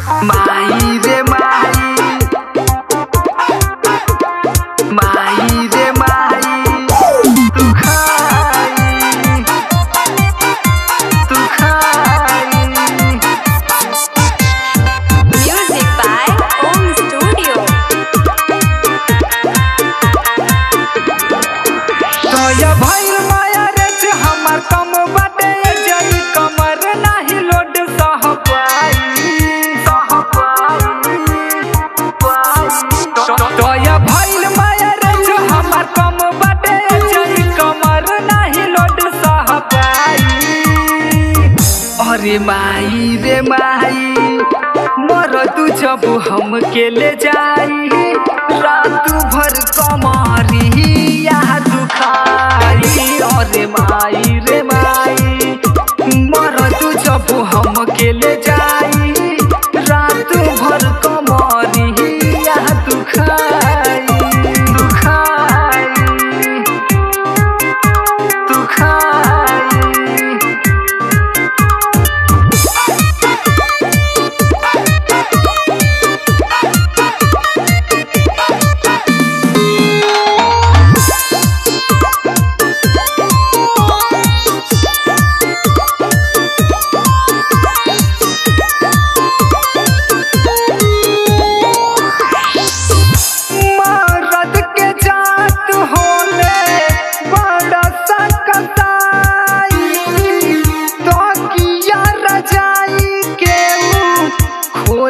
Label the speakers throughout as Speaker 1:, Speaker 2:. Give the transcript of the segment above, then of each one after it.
Speaker 1: my माई रे माई मर तू जब हम के ले जाई। रात भर कमा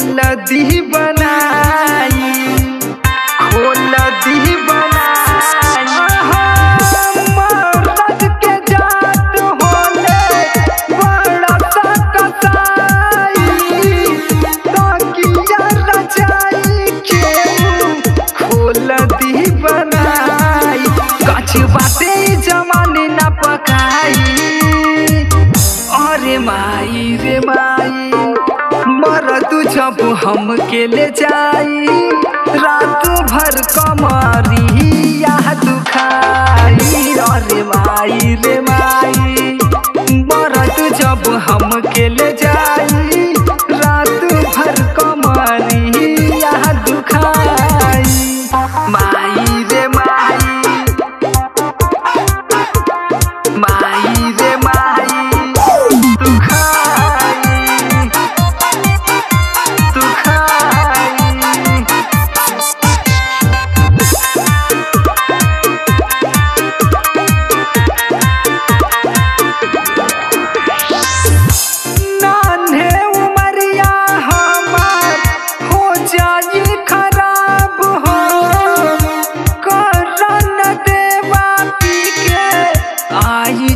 Speaker 1: नदी बन जब हम के ले जाई रात भर कमरिया दुख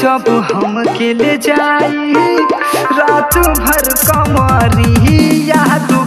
Speaker 1: जब हम के ले जाई रात भर कमारी तू